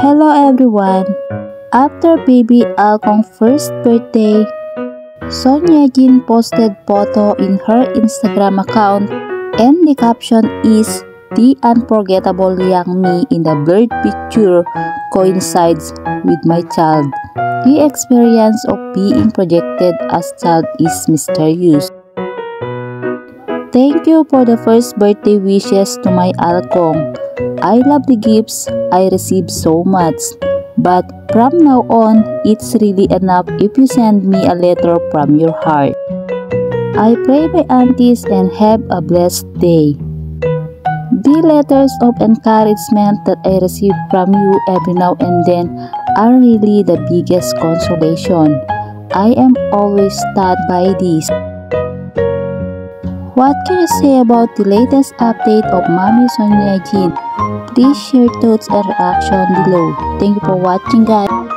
everyone! After baby Alcong's first birthday, Sonia Jin posted photo in her Instagram account and the caption is The unforgettable young me in the blurred picture coincides with my child. The experience of being projected as child is mysterious. Thank you for the first birthday wishes to my Alkong. I love the gifts I received so much. But from now on, it's really enough if you send me a letter from your heart. I pray my aunties and have a blessed day. The letters of encouragement that I receive from you every now and then are really the biggest consolation. I am always touched by this. What can you say about the latest update of Mommy Son YeJin? Please share thoughts and reaction below. Thank you for watching guys.